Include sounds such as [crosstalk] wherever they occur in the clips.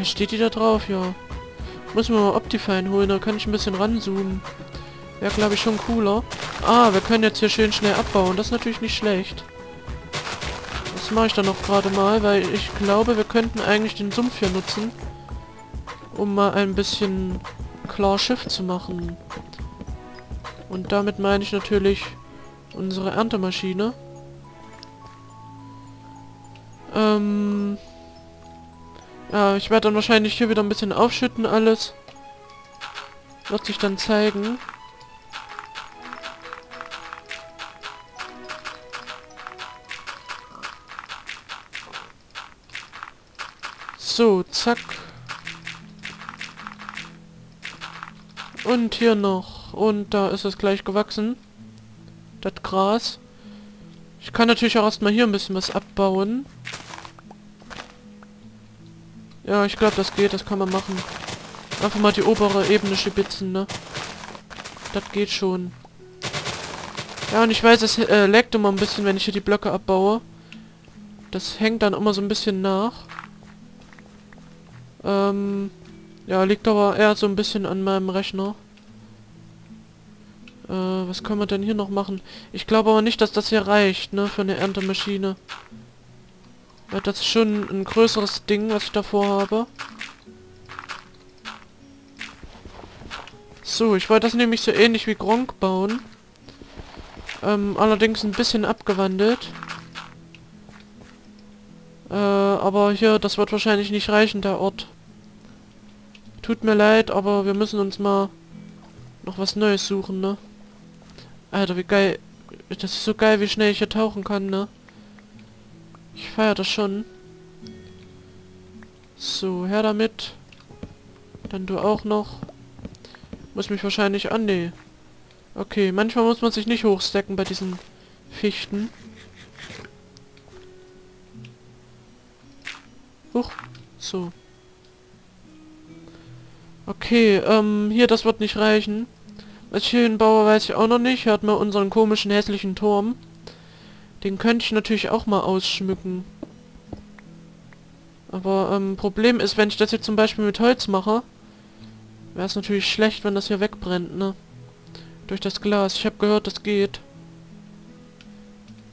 Ja, steht die da drauf? Ja. Muss mir mal Optifine holen, da kann ich ein bisschen ranzoomen. Wäre, glaube ich, schon cooler. Ah, wir können jetzt hier schön schnell abbauen. Das ist natürlich nicht schlecht. Das mache ich dann noch gerade mal, weil ich glaube, wir könnten eigentlich den Sumpf hier nutzen, um mal ein bisschen klar Schiff zu machen. Und damit meine ich natürlich unsere Erntemaschine. Ähm... Ja, ich werde dann wahrscheinlich hier wieder ein bisschen aufschütten alles. Wird sich dann zeigen. So, zack. Und hier noch. Und da ist es gleich gewachsen. Das Gras. Ich kann natürlich auch erstmal hier ein bisschen was abbauen. Ja, ich glaube, das geht. Das kann man machen. Einfach mal die obere Ebene schibitzen, ne? Das geht schon. Ja, und ich weiß, es äh, leckt immer ein bisschen, wenn ich hier die Blöcke abbaue. Das hängt dann immer so ein bisschen nach. Ähm, ja, liegt aber eher so ein bisschen an meinem Rechner. Äh, was können wir denn hier noch machen? Ich glaube aber nicht, dass das hier reicht, ne, für eine Erntemaschine. Das ist schon ein größeres Ding, was ich davor habe. So, ich wollte das nämlich so ähnlich wie Gronk bauen. Ähm, allerdings ein bisschen abgewandelt. Äh, aber hier, das wird wahrscheinlich nicht reichen, der Ort. Tut mir leid, aber wir müssen uns mal noch was Neues suchen, ne? Alter, wie geil. Das ist so geil, wie schnell ich hier tauchen kann, ne? Ich feiere das schon. So, her damit. Dann du auch noch. Muss mich wahrscheinlich an, nee. Okay, manchmal muss man sich nicht hochstecken bei diesen Fichten. Huch. So. Okay, ähm, hier, das wird nicht reichen. Was ich hier hinbaue, weiß ich auch noch nicht. Hier hat man unseren komischen, hässlichen Turm. Den könnte ich natürlich auch mal ausschmücken. Aber, ähm, Problem ist, wenn ich das jetzt zum Beispiel mit Holz mache, wäre es natürlich schlecht, wenn das hier wegbrennt, ne? Durch das Glas. Ich habe gehört, das geht.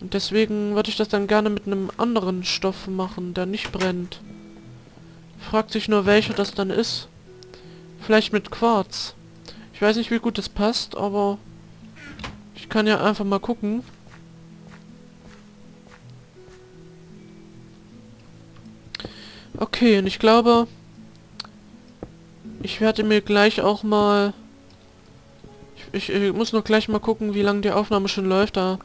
Und deswegen würde ich das dann gerne mit einem anderen Stoff machen, der nicht brennt. Fragt sich nur, welcher das dann ist. Vielleicht mit Quarz. Ich weiß nicht, wie gut das passt, aber ich kann ja einfach mal gucken. Okay, und ich glaube, ich werde mir gleich auch mal... Ich, ich, ich muss noch gleich mal gucken, wie lange die Aufnahme schon läuft. Da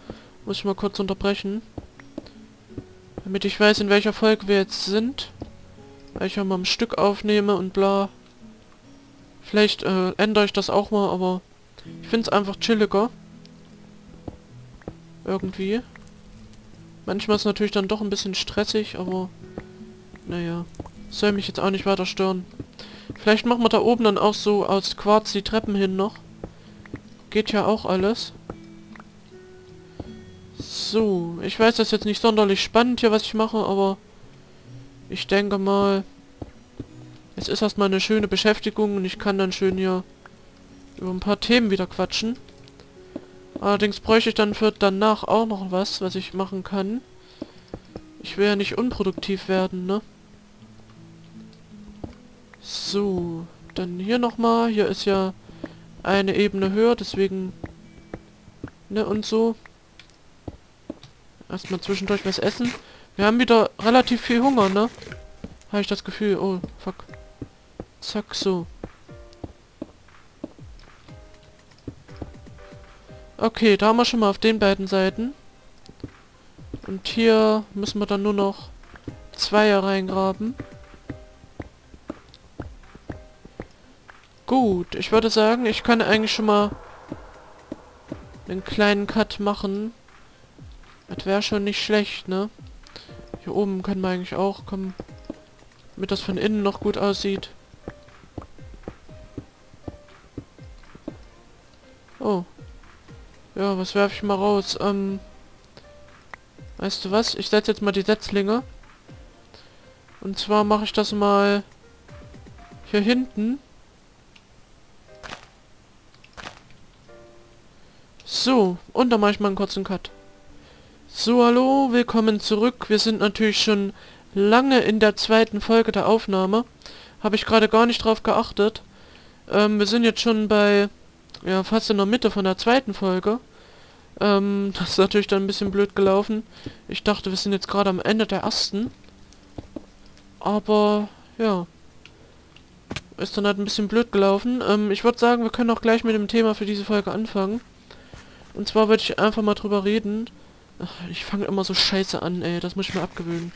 muss ich mal kurz unterbrechen. Damit ich weiß, in welcher Folge wir jetzt sind. Weil ich ja mal ein Stück aufnehme und bla. Vielleicht äh, ändere ich das auch mal, aber ich finde es einfach chilliger. Irgendwie. Manchmal ist es natürlich dann doch ein bisschen stressig, aber naja. Soll mich jetzt auch nicht weiter stören. Vielleicht machen wir da oben dann auch so aus Quarz die Treppen hin noch. Geht ja auch alles. So, ich weiß, das ist jetzt nicht sonderlich spannend hier, was ich mache, aber ich denke mal, es ist erstmal eine schöne Beschäftigung und ich kann dann schön hier über ein paar Themen wieder quatschen. Allerdings bräuchte ich dann für danach auch noch was, was ich machen kann. Ich will ja nicht unproduktiv werden, ne? So, dann hier nochmal. Hier ist ja eine Ebene höher, deswegen... Ne, und so. Erstmal zwischendurch was essen. Wir haben wieder relativ viel Hunger, ne? Habe ich das Gefühl. Oh, fuck. Zack, so. Okay, da haben wir schon mal auf den beiden Seiten. Und hier müssen wir dann nur noch Zweier reingraben. Gut, ich würde sagen, ich kann eigentlich schon mal einen kleinen Cut machen. Das wäre schon nicht schlecht, ne? Hier oben können wir eigentlich auch kommen, damit das von innen noch gut aussieht. Oh. Ja, was werfe ich mal raus? Ähm, weißt du was? Ich setze jetzt mal die Setzlinge. Und zwar mache ich das mal Hier hinten. So, und da mache ich mal einen kurzen Cut. So, hallo, willkommen zurück. Wir sind natürlich schon lange in der zweiten Folge der Aufnahme. Habe ich gerade gar nicht drauf geachtet. Ähm, wir sind jetzt schon bei, ja, fast in der Mitte von der zweiten Folge. Ähm, [laughs] das ist natürlich dann ein bisschen blöd gelaufen. Ich dachte, wir sind jetzt gerade am Ende der ersten. Aber, ja. Ist dann halt ein bisschen blöd gelaufen. Ähm, ich würde sagen, wir können auch gleich mit dem Thema für diese Folge anfangen. Und zwar würde ich einfach mal drüber reden. Ach, ich fange immer so scheiße an, ey. Das muss ich mir abgewöhnen.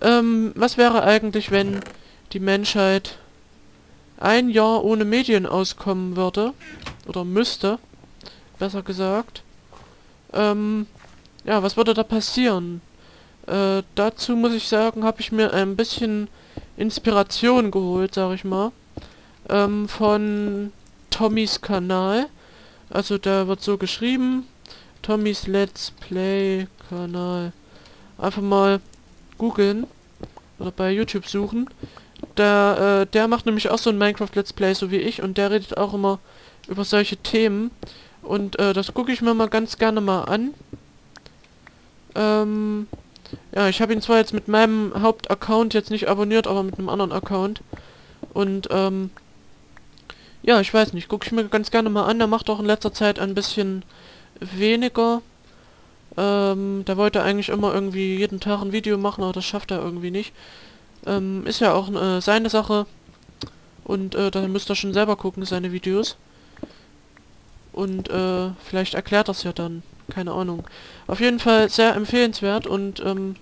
Ähm, was wäre eigentlich, wenn die Menschheit ein Jahr ohne Medien auskommen würde? Oder müsste, besser gesagt. Ähm, ja, was würde da passieren? Äh, dazu muss ich sagen, habe ich mir ein bisschen Inspiration geholt, sag ich mal. Ähm, von Tommys Kanal. Also da wird so geschrieben. Tommys Let's Play Kanal. Einfach mal googeln. Oder bei YouTube suchen. Der, äh, der macht nämlich auch so ein Minecraft Let's Play, so wie ich. Und der redet auch immer über solche Themen. Und äh, das gucke ich mir mal ganz gerne mal an. Ähm, ja, ich habe ihn zwar jetzt mit meinem Hauptaccount jetzt nicht abonniert, aber mit einem anderen Account. Und, ähm, ja, ich weiß nicht, gucke ich mir ganz gerne mal an. Der macht auch in letzter Zeit ein bisschen weniger. Ähm, der wollte eigentlich immer irgendwie jeden Tag ein Video machen, aber das schafft er irgendwie nicht. Ähm, ist ja auch äh, seine Sache. Und äh, da müsst ihr schon selber gucken, seine Videos. Und äh, vielleicht erklärt das ja dann. Keine Ahnung. Auf jeden Fall sehr empfehlenswert und ähm,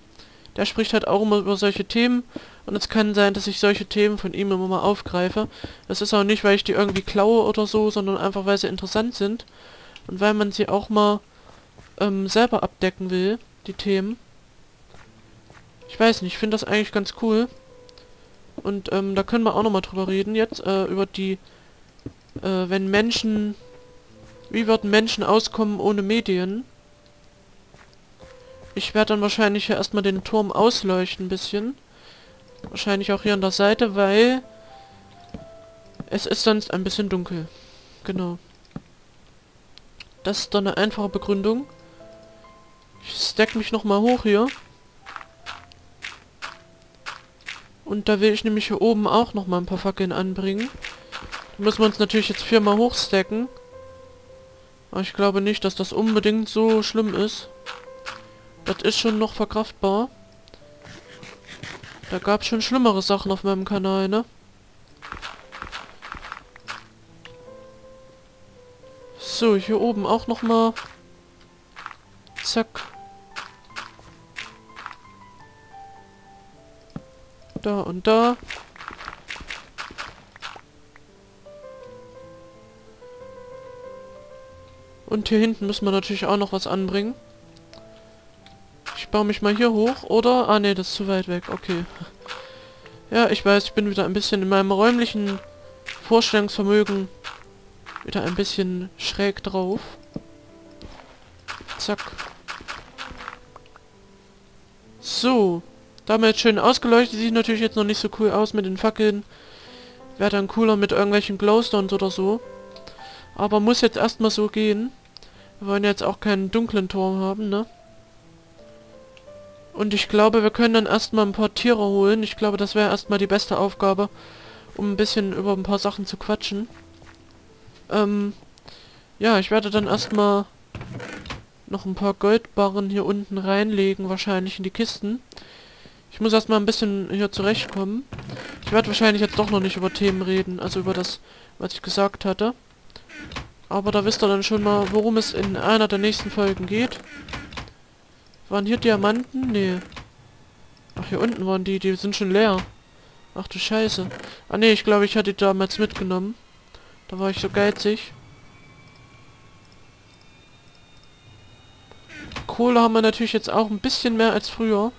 der spricht halt auch immer über solche Themen. Und es kann sein, dass ich solche Themen von ihm immer mal aufgreife. Das ist auch nicht, weil ich die irgendwie klaue oder so, sondern einfach, weil sie interessant sind. Und weil man sie auch mal ähm, selber abdecken will, die Themen. Ich weiß nicht, ich finde das eigentlich ganz cool. Und ähm, da können wir auch nochmal drüber reden jetzt, äh, über die, äh, wenn Menschen wie würden Menschen auskommen ohne Medien? Ich werde dann wahrscheinlich hier erstmal den Turm ausleuchten ein bisschen. Wahrscheinlich auch hier an der Seite, weil es ist sonst ein bisschen dunkel. Genau. Das ist dann eine einfache Begründung. Ich stack mich nochmal hoch hier. Und da will ich nämlich hier oben auch nochmal ein paar Fackeln anbringen. Da müssen wir uns natürlich jetzt viermal hochstacken. Aber ich glaube nicht, dass das unbedingt so schlimm ist. Das ist schon noch verkraftbar. Da gab es schon schlimmere Sachen auf meinem Kanal, ne? So, hier oben auch nochmal. Zack. Da und da. Und hier hinten müssen wir natürlich auch noch was anbringen. Baue mich mal hier hoch, oder? Ah, ne, das ist zu weit weg. Okay. Ja, ich weiß, ich bin wieder ein bisschen in meinem räumlichen Vorstellungsvermögen wieder ein bisschen schräg drauf. Zack. So. Damit schön ausgeleuchtet. Sieht natürlich jetzt noch nicht so cool aus mit den Fackeln. Wäre dann cooler mit irgendwelchen Glowstones oder so. Aber muss jetzt erstmal so gehen. Wir wollen jetzt auch keinen dunklen Turm haben, ne? Und ich glaube, wir können dann erstmal ein paar Tiere holen. Ich glaube, das wäre erstmal die beste Aufgabe, um ein bisschen über ein paar Sachen zu quatschen. Ähm, ja, ich werde dann erstmal noch ein paar Goldbarren hier unten reinlegen, wahrscheinlich in die Kisten. Ich muss erstmal ein bisschen hier zurechtkommen. Ich werde wahrscheinlich jetzt doch noch nicht über Themen reden, also über das, was ich gesagt hatte. Aber da wisst ihr dann schon mal, worum es in einer der nächsten Folgen geht. Waren hier Diamanten? Nee. Ach, hier unten waren die. Die sind schon leer. Ach du Scheiße. Ah nee, ich glaube, ich hatte die damals mitgenommen. Da war ich so geizig. Kohle haben wir natürlich jetzt auch ein bisschen mehr als früher.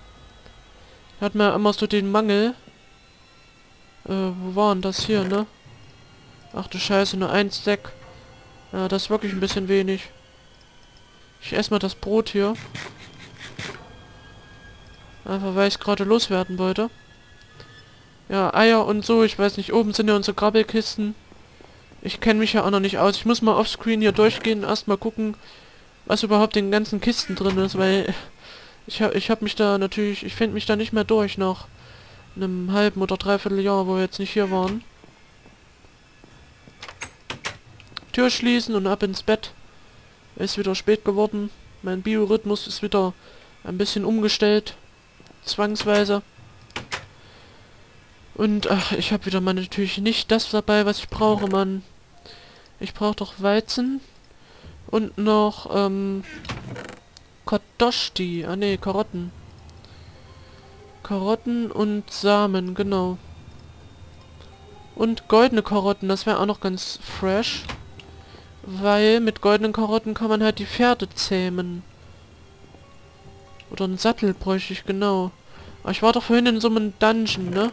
Da hat man ja immer so den Mangel. Äh, wo waren das hier, ne? Ach du Scheiße, nur ein Stack. Ja, das ist wirklich ein bisschen wenig. Ich esse mal das Brot hier. Einfach weil ich gerade loswerden wollte. Ja, Eier und so. Ich weiß nicht, oben sind ja unsere Grabbelkisten. Ich kenne mich ja auch noch nicht aus. Ich muss mal offscreen hier durchgehen, erstmal gucken, was überhaupt in den ganzen Kisten drin ist, weil ich habe ich hab mich da natürlich, ich finde mich da nicht mehr durch nach einem halben oder dreiviertel Jahr, wo wir jetzt nicht hier waren. Tür schließen und ab ins Bett. Ist wieder spät geworden. Mein Biorhythmus ist wieder ein bisschen umgestellt. Zwangsweise. Und ach, ich habe wieder mal natürlich nicht das dabei, was ich brauche, Mann. Ich brauche doch Weizen. Und noch, ähm... Kartoschti. Ah, ne, Karotten. Karotten und Samen, genau. Und goldene Karotten, das wäre auch noch ganz fresh. Weil mit goldenen Karotten kann man halt die Pferde zähmen. Oder einen Sattel bräuchte ich, genau. Aber ich war doch vorhin in so einem Dungeon, ne?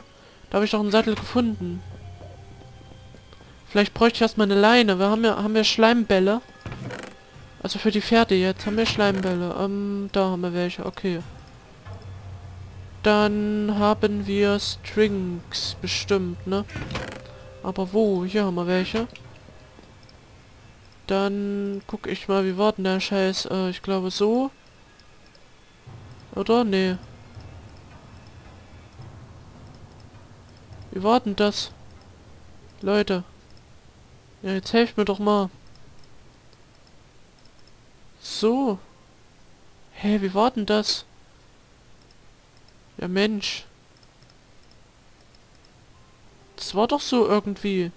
Da habe ich doch einen Sattel gefunden. Vielleicht bräuchte ich erstmal eine Leine. Wir haben ja, haben wir Schleimbälle. Also für die Pferde jetzt haben wir Schleimbälle. Ähm, da haben wir welche. Okay. Dann haben wir Strings bestimmt, ne? Aber wo? Hier haben wir welche. Dann gucke ich mal, wie war denn der Scheiß? Äh, ich glaube so. Oder? Nee. Wie war denn das? Leute. Ja, jetzt helft mir doch mal. So. Hä, hey, wie war denn das? Ja, Mensch. Das war doch so irgendwie.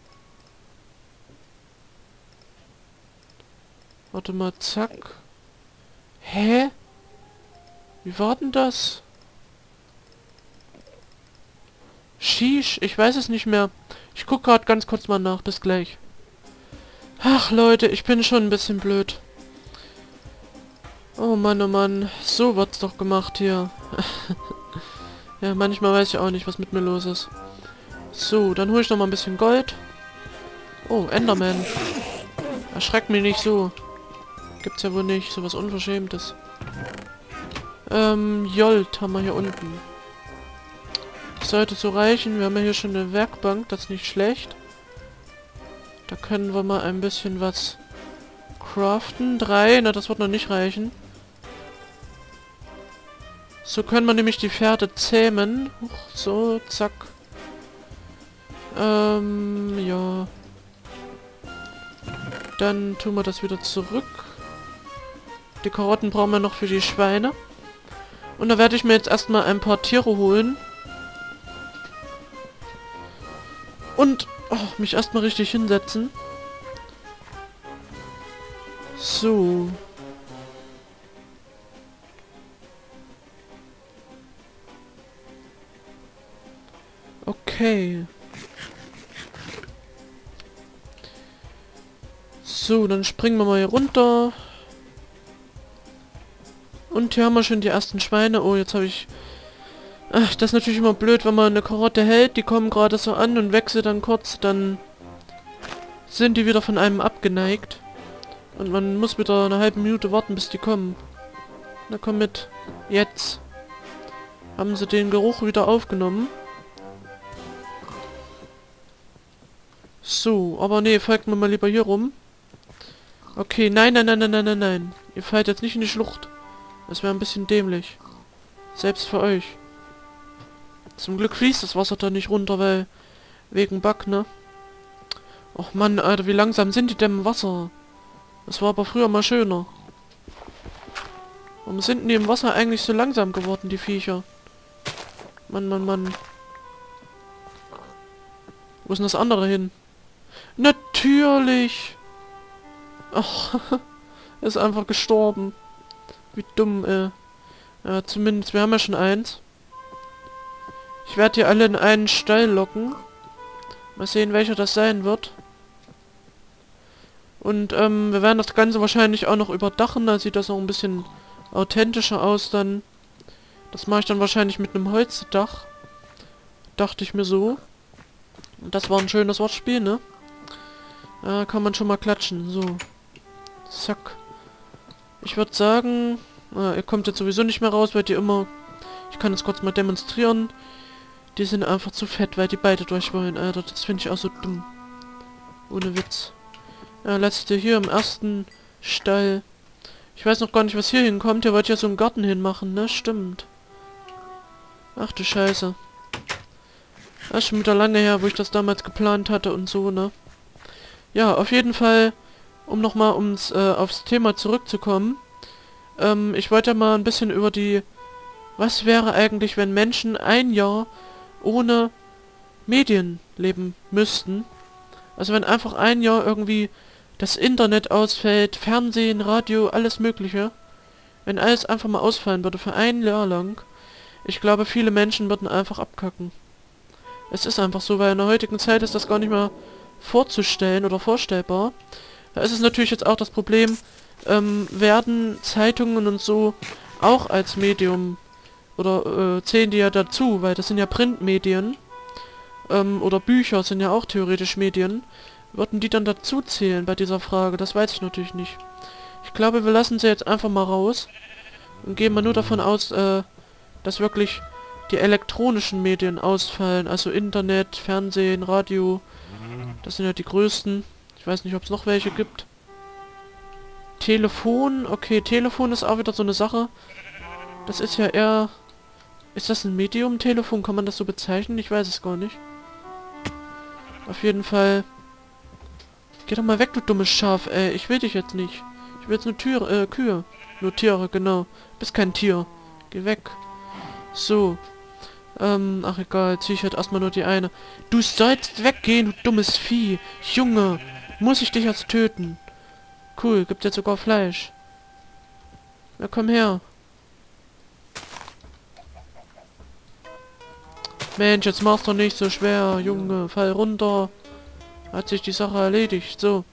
Warte mal, zack. Hä? Wie war denn das? Sheesh, ich weiß es nicht mehr. Ich gucke gerade ganz kurz mal nach. Bis gleich. Ach, Leute, ich bin schon ein bisschen blöd. Oh Mann, oh Mann. So wird's doch gemacht hier. [laughs] ja, manchmal weiß ich auch nicht, was mit mir los ist. So, dann hole ich noch mal ein bisschen Gold. Oh, Enderman. Erschreckt mich nicht so. Gibt's ja wohl nicht. Sowas Unverschämtes. Ähm, Jolt haben wir hier unten. Das sollte so reichen. Wir haben ja hier schon eine Werkbank. Das ist nicht schlecht. Da können wir mal ein bisschen was craften. Drei. Na, das wird noch nicht reichen. So können wir nämlich die Pferde zähmen. Huch, so, zack. Ähm, ja. Dann tun wir das wieder zurück. Die Karotten brauchen wir noch für die Schweine. Und da werde ich mir jetzt erstmal ein paar Tiere holen. Und oh, mich erstmal richtig hinsetzen. So. Okay. So, dann springen wir mal hier runter. Und hier haben wir schon die ersten Schweine. Oh, jetzt habe ich... Ach, das ist natürlich immer blöd, wenn man eine Karotte hält. Die kommen gerade so an und wechselt dann kurz. Dann sind die wieder von einem abgeneigt. Und man muss wieder eine halbe Minute warten, bis die kommen. Na komm mit. Jetzt. Haben sie den Geruch wieder aufgenommen. So, aber nee, folgt mir mal lieber hier rum. Okay, nein, nein, nein, nein, nein, nein, nein. Ihr fallt jetzt nicht in die Schlucht. Das wäre ein bisschen dämlich. Selbst für euch. Zum Glück fließt das Wasser da nicht runter, weil... Wegen Bug, ne? Och Mann, Alter, wie langsam sind die denn im Wasser? Das war aber früher mal schöner. Warum sind die im Wasser eigentlich so langsam geworden, die Viecher? Mann, Mann, Mann. Wo ist denn das andere hin? Natürlich! Ach, [laughs] ist einfach gestorben. Wie dumm, äh. Ja, zumindest, wir haben ja schon eins. Ich werde hier alle in einen Stall locken. Mal sehen, welcher das sein wird. Und, ähm, wir werden das Ganze wahrscheinlich auch noch überdachen. Da sieht das noch ein bisschen authentischer aus dann. Das mache ich dann wahrscheinlich mit einem Holzdach. Dachte ich mir so. Und das war ein schönes Wortspiel, ne? Da kann man schon mal klatschen. So. Zack. Ich würde sagen, äh, ihr kommt jetzt sowieso nicht mehr raus, weil ihr immer... Ich kann jetzt kurz mal demonstrieren. Die sind einfach zu fett, weil die beide durch wollen, Alter. Das finde ich auch so dumm. Ohne Witz. Ja, letzte hier im ersten Stall. Ich weiß noch gar nicht, was hier hinkommt. Hier wollte ja so einen Garten hinmachen, ne? Stimmt. Ach du Scheiße. Das ist schon wieder lange her, wo ich das damals geplant hatte und so, ne? Ja, auf jeden Fall, um nochmal ums, äh, aufs Thema zurückzukommen. Ähm, ich wollte mal ein bisschen über die... Was wäre eigentlich, wenn Menschen ein Jahr ohne Medien leben müssten? Also wenn einfach ein Jahr irgendwie das Internet ausfällt, Fernsehen, Radio, alles mögliche. Wenn alles einfach mal ausfallen würde für ein Jahr lang. Ich glaube, viele Menschen würden einfach abkacken. Es ist einfach so, weil in der heutigen Zeit ist das gar nicht mehr vorzustellen oder vorstellbar. Da ist es natürlich jetzt auch das Problem, ähm, werden Zeitungen und so auch als Medium oder äh, zählen die ja dazu, weil das sind ja Printmedien ähm, oder Bücher sind ja auch theoretisch Medien. Würden die dann dazu zählen bei dieser Frage? Das weiß ich natürlich nicht. Ich glaube, wir lassen sie jetzt einfach mal raus und gehen mal nur davon aus, äh, dass wirklich die elektronischen Medien ausfallen, also Internet, Fernsehen, Radio. Das sind ja die größten. Ich weiß nicht, ob es noch welche gibt. Telefon, okay, Telefon ist auch wieder so eine Sache. Das ist ja eher... Ist das ein Medium, Telefon? Kann man das so bezeichnen? Ich weiß es gar nicht. Auf jeden Fall... Geh doch mal weg, du dummes Schaf, ey. Ich will dich jetzt nicht. Ich will jetzt nur Tür, äh, Kühe. Nur Tiere, genau. Bist kein Tier. Geh weg. So. Ähm, ach egal, zieh ich halt erstmal nur die eine. Du sollst weggehen, du dummes Vieh. Junge, muss ich dich jetzt töten? Cool, gibt jetzt sogar Fleisch. Na komm her. Mensch, jetzt mach's doch nicht so schwer, Junge. Fall runter. Hat sich die Sache erledigt. So.